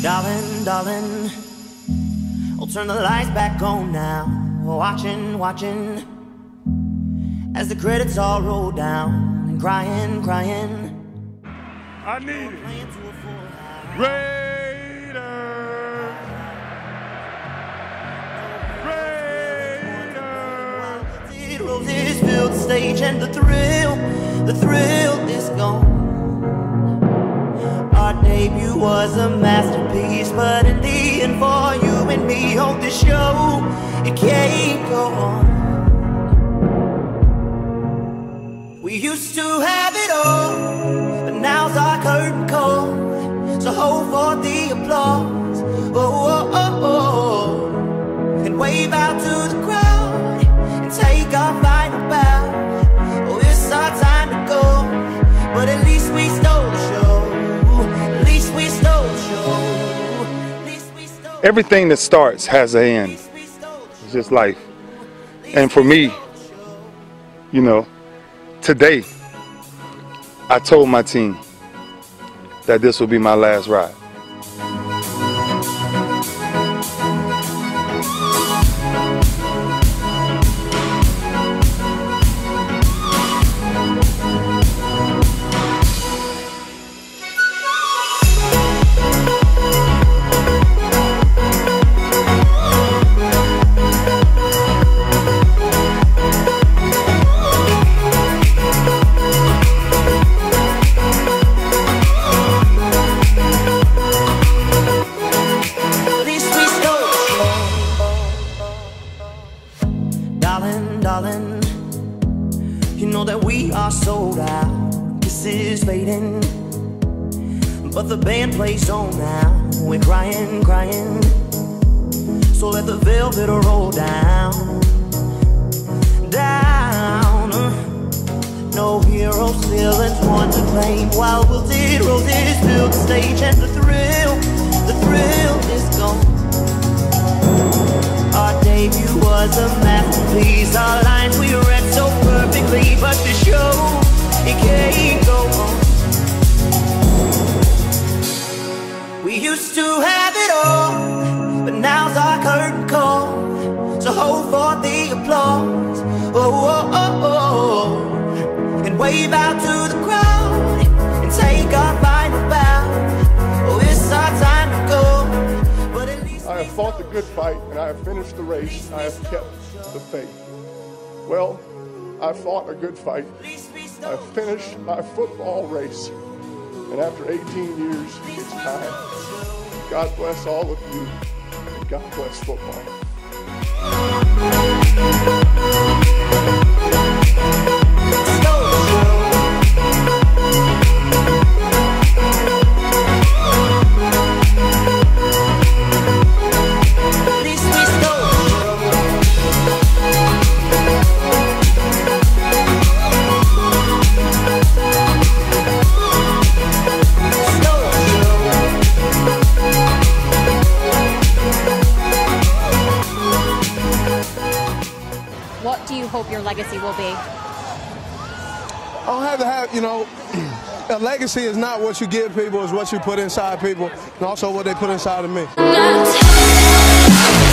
Darling, darling, I'll turn the lights back on now. Watching, watching, as the credits all roll down. And crying, crying. I need it. playing to a full house. Raiders. Raiders. Roses fill the stage and the thrill, the thrill is gone. Debut was a masterpiece, but in the end, for you and me on this show, it can't go on. We used to have it all, but now's our curtain Everything that starts has an end. It's just life. And for me, you know, today, I told my team that this will be my last ride. Darling, you know that we are sold out. This is fading, but the band plays on now. We're crying, crying. So let the velvet roll down, down. No heroes, villains, one to blame. While we'll wilted roses fill the stage, and the thrill, the thrill is gone. Our debut was a masterpiece. Our lines we read so perfectly, but the show it can't go on. We used to have it all, but now's our curtain call. So hold for the applause, oh oh oh oh, oh. and wave out to fought the good fight and I have finished the race. I have kept the faith. Well, I fought a good fight. I finished my football race. And after 18 years, it's time. God bless all of you. And God bless football. Hope your legacy will be? I'll have to have, you know, a legacy is not what you give people, it's what you put inside people, and also what they put inside of me. Not